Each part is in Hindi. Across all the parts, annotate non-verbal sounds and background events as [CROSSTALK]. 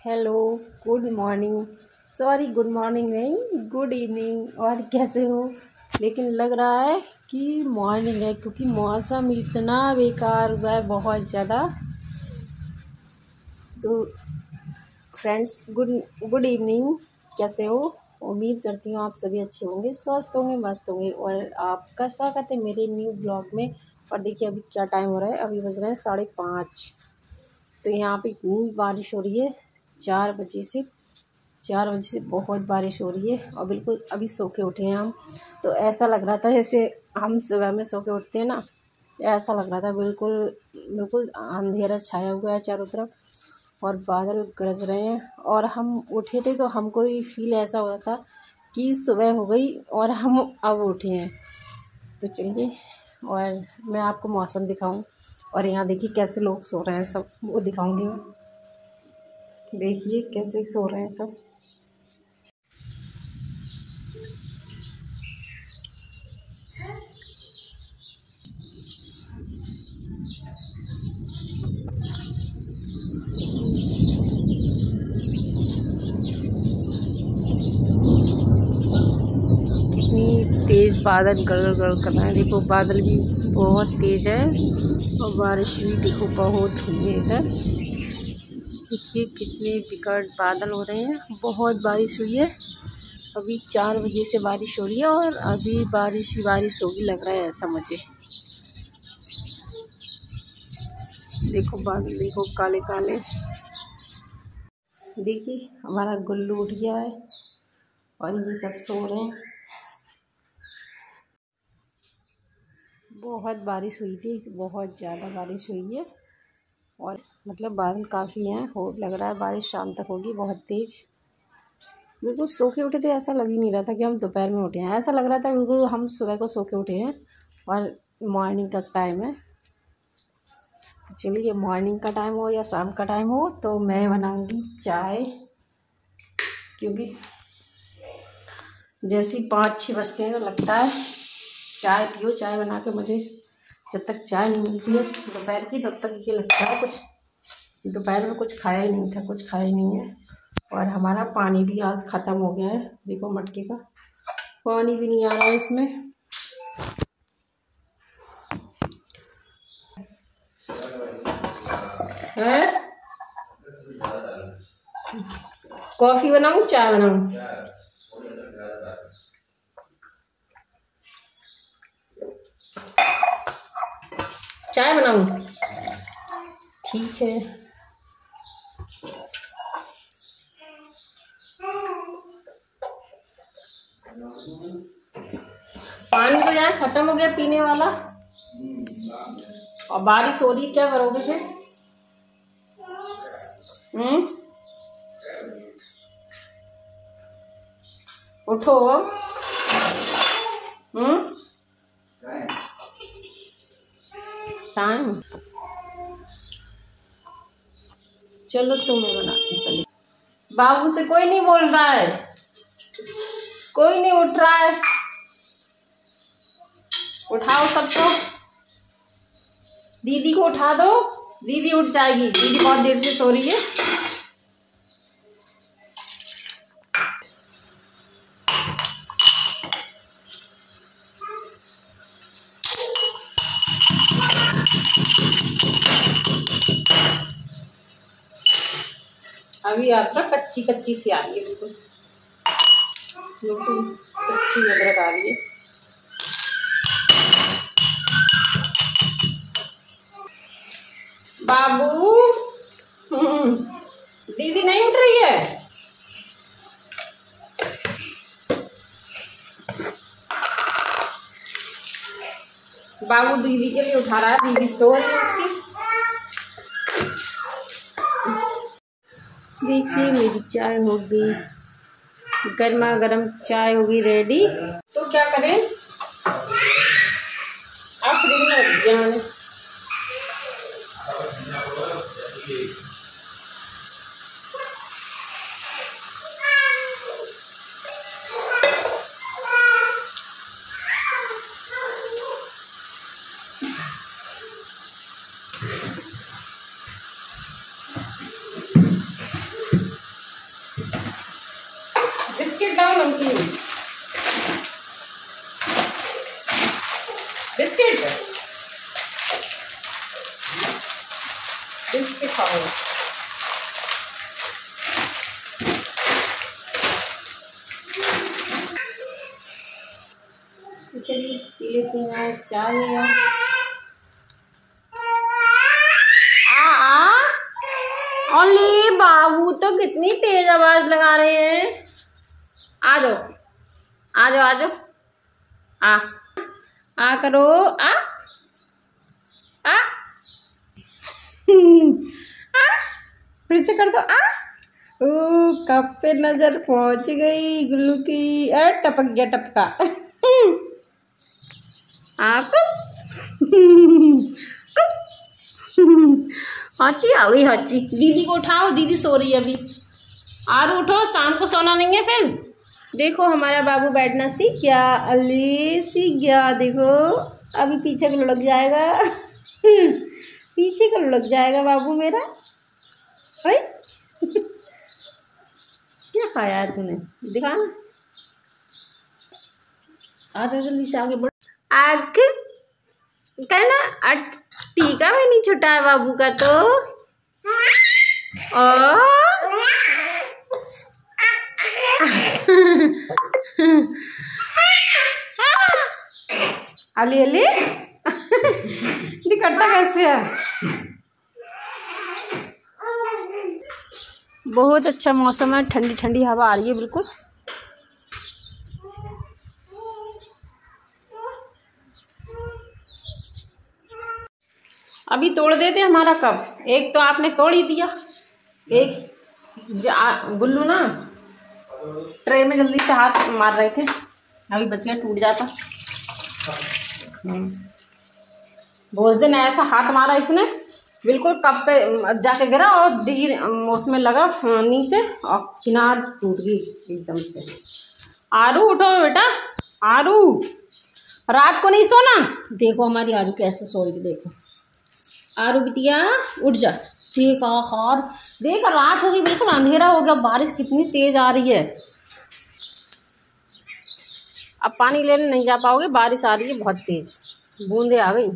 Hello good morning sorry good morning नहीं गुड इवनिंग और कैसे हो? लेकिन लग रहा है कि मॉर्निंग है, क्योंकि मौसम इतना बेकार हुआ है, बहुत ज़्यादा। तो फ्रेंड्स गुड गुड इवनिंग कैसे हो? उम्मीद करती हूँ आप सभी अच्छे होंगे, स्वस्थ होंगे, मस्त होंगे। और आपका स्वागत है मेरे न्यू ब्लॉग में। और देखिए अभी क्या टाइम हो रहा है। अभी बज रहे हैं साढ़े पाँच। तो यहाँ पे इतनी बारिश हो रही है। चार बजे से, चार बजे से बहुत बारिश हो रही है और बिल्कुल अभी सो के उठे हैं हम। तो ऐसा लग रहा था जैसे हम सुबह में सो के उठते हैं ना, ऐसा लग रहा था बिल्कुल बिल्कुल अंधेरा छाया हुआ है चारों तरफ़ और बादल गरज रहे हैं। और हम उठे थे तो हमको ही फील ऐसा हो रहा था कि सुबह हो गई और हम अब उठे हैं। तो चलिए, और मैं आपको मौसम दिखाऊँ और यहाँ देखिए कैसे लोग सो रहे हैं सब, वो दिखाऊँगी मैं। देखिए कैसे सो रहे हैं सब। कितनी तेज़ बादल गड़ गड़ कर रहे हैं। देखो, बादल भी बहुत तेज़ है और बारिश भी देखो, बहुत हुई है इधर। देखिए कितने बिकट बादल हो रहे हैं। बहुत बारिश हुई है। अभी चार बजे से बारिश हो रही है और अभी बारिश ही बारिश होगी लग रहा है ऐसा मुझे। देखो बादल, देखो काले काले। देखिए, हमारा गुल्लू उठ गया है और ये सब सो रहे हैं। बहुत बारिश हुई थी, बहुत ज़्यादा बारिश हुई है। और मतलब बादल काफ़ी हैं, हो लग रहा है बारिश शाम तक होगी, बहुत तेज़। बिल्कुल सो के उठे थे, ऐसा लग ही नहीं रहा था कि हम दोपहर में उठे हैं। ऐसा लग रहा था बिल्कुल हम सुबह को सो के उठे हैं और मॉर्निंग का टाइम है। तो चलिए मॉर्निंग का टाइम हो या शाम का टाइम हो तो मैं बनाऊँगी चाय, क्योंकि जैसे ही पाँच छः बजते हैं तो लगता है चाय पियो, चाय बना के मुझे जब तक चाय नहीं मिलती है दोपहर की तब तक ये लगता है कुछ। दोपहर में कुछ खाया ही नहीं था कुछ खाया ही नहीं है। और हमारा पानी भी आज ख़त्म हो गया है देखो मटके का। पानी भी नहीं आ रहा है इसमें। है? कॉफ़ी बनाऊँ चाय बनाऊँ? चाय बनाऊँ? ठीक है। पानी तो यार ख़त्म हो गया पीने वाला। और बारिश हो रही क्या करोगे फिर? हम्म? उठो। हम्म? टाइम चलो तुम्हें बनाती पहले बाबू से कोई नहीं बोल रहा है। कोई नहीं उठ रहा है। उठाओ सबको दीदी को उठा दो। दीदी उठ जाएगी। दीदी बहुत देर से सो रही है। अभी यात्रा कच्ची कच्ची सी आ रही है बिल्कुल। बिल्कुल कच्ची अदरक आ रही है। बाबू, दीदी नहीं उठ रही है? बाबू दीदी के लिए उठा रहा है, दीदी सो रही है। देखिए मेरी चाय हो गई। गर्मा गर्म चाय होगी रेडी तो क्या करें? आप फ्रिज में खाओ तो चाय। बाबू तो कितनी तेज आवाज़ लगा रहे हैं। आ जाओ आ जाओ आ जाओ। आ। आ करो। आ? आ? आ? फिर से कर दो। आ? ओ, कब पे नज़र पहुँच गई गुल्लू की? अ, टपक गया टपका। आ आपको हाची आ गई हाची दीदी को उठाओ, दीदी सो रही है अभी। आर उठो, शाम को सोना नहीं है फिर। देखो हमारा बाबू बैठना सीख गया अली सीख गया, देखो। अभी पीछे को लुढ़क जाएगा। [LAUGHS] पीछे को लुढ़क जाएगा बाबू मेरा। भाई [LAUGHS] क्या खाया है तूने? दिखा ना। आ जाओ जल्दी से आगे बढ़। आग। करना टीका में नहीं छुटा बाबू का तो। और? अली अली? करता कैसे है? बहुत अच्छा मौसम है ठंडी ठंडी हवा आ रही है बिल्कुल। अभी तोड़ देते हमारा कप। एक तो आपने तोड़ ही दिया। एक गुल्लू ना? ट्रे में जल्दी से हाथ मार रहे थे। अभी बच्चे टूट जाता। हम्म। बहुत दिन ऐसा हाथ मारा इसने। बिल्कुल कप पे जाके गिरा और दी उसमें लगा नीचे और किनार टूट गई एकदम से। आरू, उठो बेटा। आरू, रात को नहीं सोना? देखो हमारी आरू कैसे सोएगी देखो। आरू बिटिया, उठ जा। ठीक है, और देख, रात हो गई बिल्कुल अंधेरा हो गया, बारिश कितनी तेज आ रही है। अब पानी लेने नहीं जा पाओगे, बारिश आ रही है बहुत तेज। बूंदे आ गई।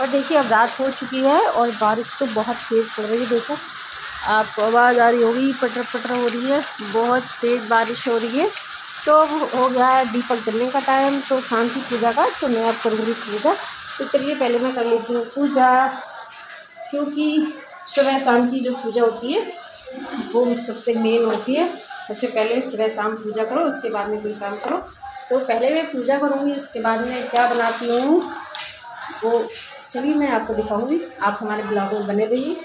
और देखिए, अब रात हो चुकी है और बारिश तो बहुत तेज़ पड़ रही है, देखो। आपको आवाज़ आ रही होगी पटर पटर हो रही है, बहुत तेज़ बारिश हो रही है। तो हो गया है दीपक जलने का टाइम तो शांति पूजा का तो मैं अब करूँगी पूजा। तो चलिए, पहले मैं कर लेती हूँ पूजा। क्योंकि सुबह शाम की जो पूजा होती है, वो सबसे मेन होती है। सबसे पहले सुबह शाम पूजा करो, उसके बाद में कोई काम करो। तो पहले मैं पूजा करूँगी, उसके बाद में क्या बनाती हूँ, वो चलिए मैं आपको दिखाऊँगी। आप हमारे ब्लॉग में बने रहिए।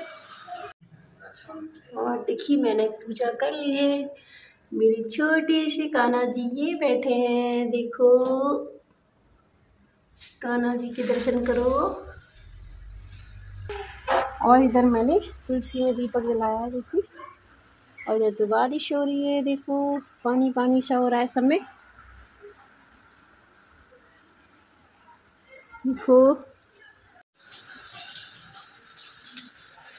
और देखिए, मैंने पूजा कर ली है। मेरी छोटी सी कान्हा जी ये बैठे हैं, देखो। कान्हा जी के दर्शन करो। और इधर मैंने तुलसी में दीपक जलाया, देखो। और इधर तो बारिश हो रही है, देखो। पानी पानी सा हो रहा है सब में। देखो।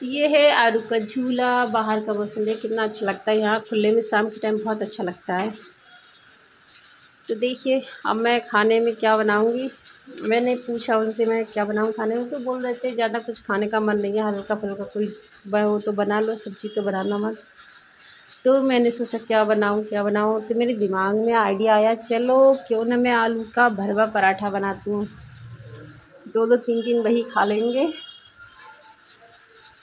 ये है आरू का झूला, बाहर का मौसम देख कितना अच्छा लगता है यहाँ। खुले में शाम के टाइम बहुत अच्छा लगता है। तो देखिए, अब मैं खाने में क्या बनाऊँगी? मैंने पूछा उनसे, मैं क्या बनाऊँ खाने में? तो बोल रहे थे, ज़्यादा कुछ खाने का मन नहीं है, हल्का फुल्का कोई हो तो बना लो, सब्ज़ी तो बनाना मन तो मैंने सोचा, क्या बनाऊँ क्या बनाऊँ? तो मेरे दिमाग में आइडिया आया, चलो, क्यों ना मैं आलू का भरवा पराठा बनाती हूँ। दो दो तीन तीन वही खा लेंगे।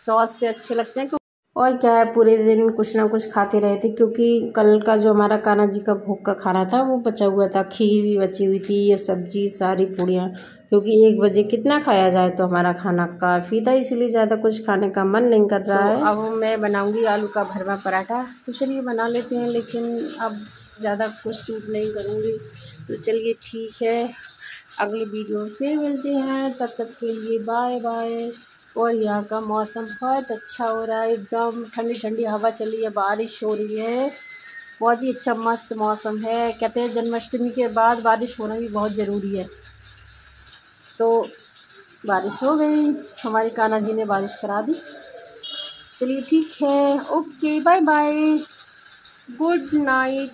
सॉस से अच्छे लगते हैं और क्या है पूरे दिन कुछ ना कुछ खाते रहे थे क्योंकि कल का जो हमारा कान्हा जी का भोग का खाना था वो बचा हुआ था। खीर भी बची हुई थी और सब्ज़ी सारी पूड़ियाँ। क्योंकि एक बजे कितना खाया जाए तो हमारा खाना काफ़ी था इसीलिए ज़्यादा कुछ खाने का मन नहीं कर रहा तो है। अब मैं बनाऊँगी आलू का भरवा पराठा। तो चलिए बना लेते हैं लेकिन अब ज़्यादा कुछ सूट नहीं करूँगी। तो चलिए ठीक है अगले वीडियो में फिर मिलते हैं। तब तक के लिए बाय बाय और यहाँ का मौसम बहुत अच्छा हो रहा है। एकदम ठंडी ठंडी हवा चली है, बारिश हो रही है। बहुत ही अच्छा मस्त मौसम है। कहते हैं जन्माष्टमी के बाद बारिश होना भी बहुत ज़रूरी है। तो बारिश हो गई। हमारे कान्हा जी ने बारिश करा दी। चलिए ठीक है। Okay bye bye good night.